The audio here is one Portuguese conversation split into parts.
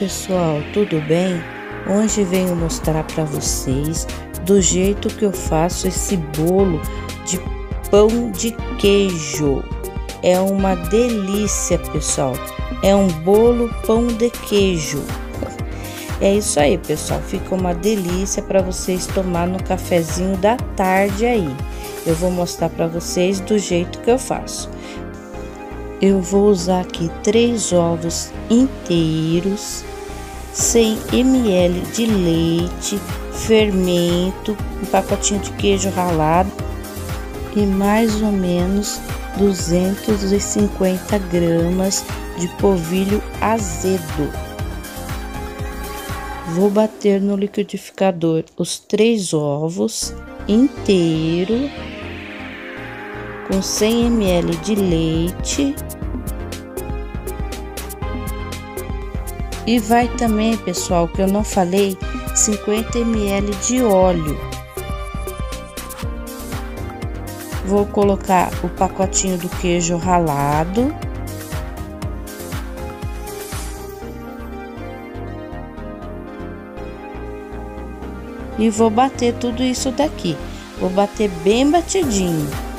pessoal, tudo bem? Hoje venho mostrar para vocês do jeito que eu faço esse bolo de pão de queijo. É uma delícia, pessoal. É um bolo pão de queijo. É isso aí, pessoal. Fica uma delícia para vocês tomar no cafezinho da tarde aí. Eu vou mostrar para vocês do jeito que eu faço. Eu vou usar aqui três ovos inteiros, 100 ml de leite, fermento, um pacotinho de queijo ralado e mais ou menos 250 gramas de polvilho azedo. Vou bater no liquidificador os três ovos inteiro com 100 ml de leite. E vai também, pessoal, que eu não falei, 50 ml de óleo. Vou colocar o pacotinho do queijo ralado. E vou bater tudo isso daqui. Vou bater bem batidinho.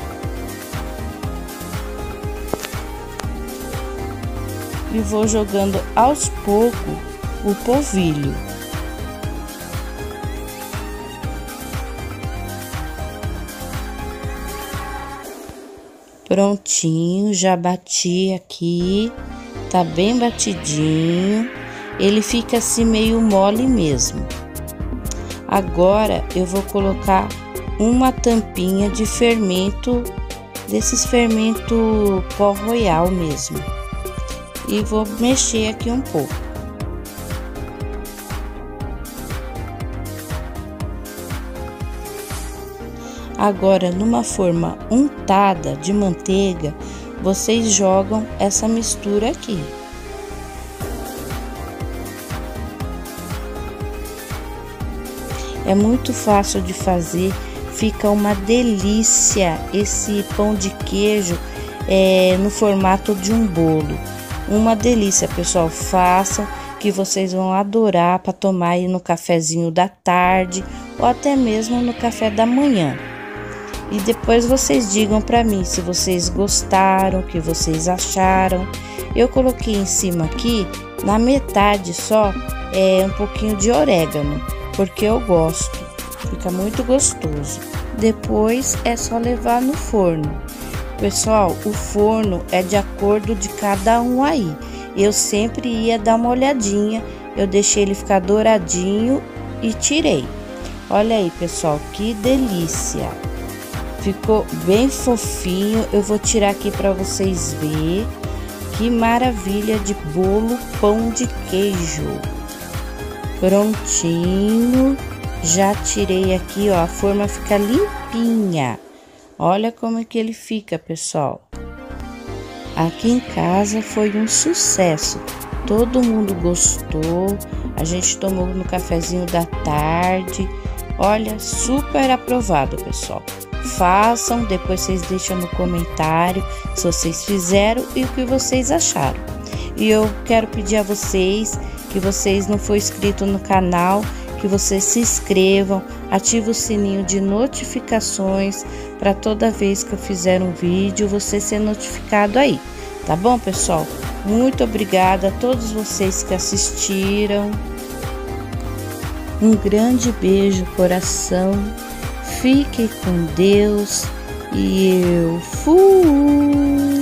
E vou jogando aos poucos o polvilho. Prontinho, já bati aqui, tá bem batidinho. Ele fica assim meio mole mesmo. Agora eu vou colocar uma tampinha de fermento, desses fermento pó royal mesmo e vou mexer aqui um pouco. Agora, numa forma untada de manteiga, vocês jogam essa mistura aqui. É muito fácil de fazer, fica uma delícia esse pão de queijo é, no formato de um bolo. Uma delícia, pessoal. Façam que vocês vão adorar para tomar aí no cafezinho da tarde ou até mesmo no café da manhã. E depois vocês digam para mim se vocês gostaram, o que vocês acharam. Eu coloquei em cima aqui, na metade só, é um pouquinho de orégano, porque eu gosto. Fica muito gostoso. Depois é só levar no forno. Pessoal, o forno é de acordo de cada um aí. Eu sempre ia dar uma olhadinha, eu deixei ele ficar douradinho e tirei. Olha aí, pessoal, que delícia! Ficou bem fofinho. Eu vou tirar aqui para vocês verem. Que maravilha de bolo pão de queijo. Prontinho. Já tirei aqui, ó, a forma fica limpinha. Olha como é que ele fica, pessoal. Aqui em casa foi um sucesso. Todo mundo gostou. A gente tomou no cafezinho da tarde. Olha, super aprovado, pessoal. Façam, depois vocês deixam no comentário se vocês fizeram e o que vocês acharam. E eu quero pedir a vocês que vocês não for inscrito no canal, que vocês se inscrevam, ative o sininho de notificações para toda vez que eu fizer um vídeo você ser notificado aí. Tá bom, pessoal? Muito obrigada a todos vocês que assistiram. Um grande beijo, coração. Fique com Deus e eu fui.